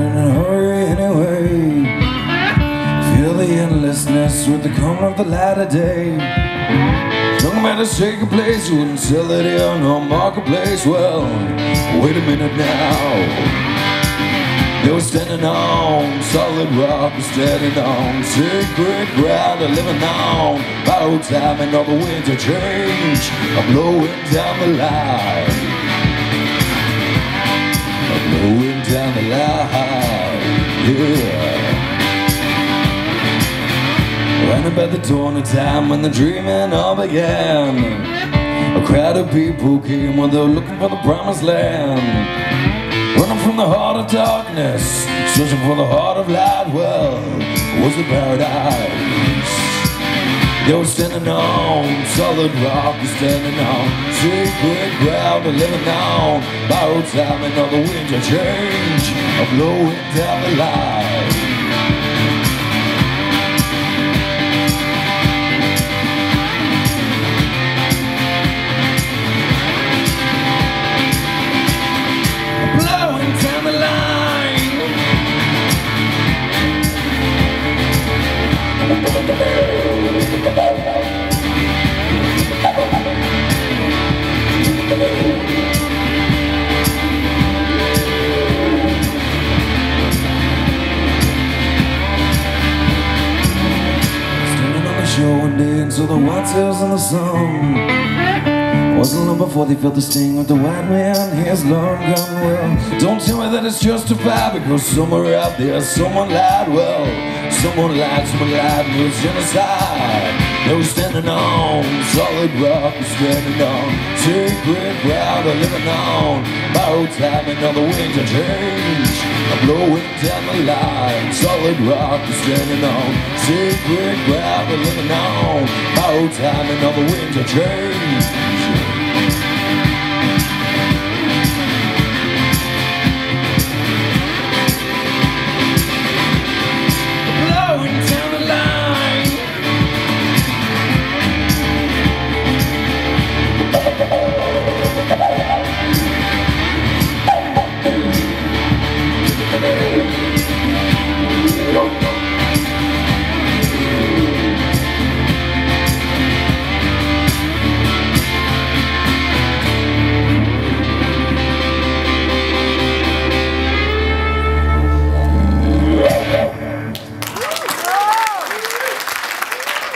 in a hurry anyway. Feel the endlessness with the coming of the latter day. Young man is taking place, you wouldn't sell it here no marketplace. Well, wait a minute now. They were standing on solid rock, standing on sacred ground They're living on borrowed time and all the winds of change Are blowing down the line. Are blowing down the line, yeah. Right about the dawn of time when the dreaming all began. A crowd of people came when they were looking for the promised land. Running from the heart of darkness, searching for the heart of light. Well, was it paradise? Were standing on solid rock, you're standing on sacred ground, and living on borrowed time winds of change are blowing down the line. Into the sails in the sun. Wasn't long before they felt the sting of the white man, his long gone well. Don't tell me that it's justified because somewhere out there someone lied. Well, someone lied, someone lied, and it was genocide. Were standing on. Solid rock, standing on. Sacred ground, living on. Borrowed time and all the winds of change. I'm blowing down the line, solid rock, standing on. Sacred ground, living on. Borrowed time and all the winds of change.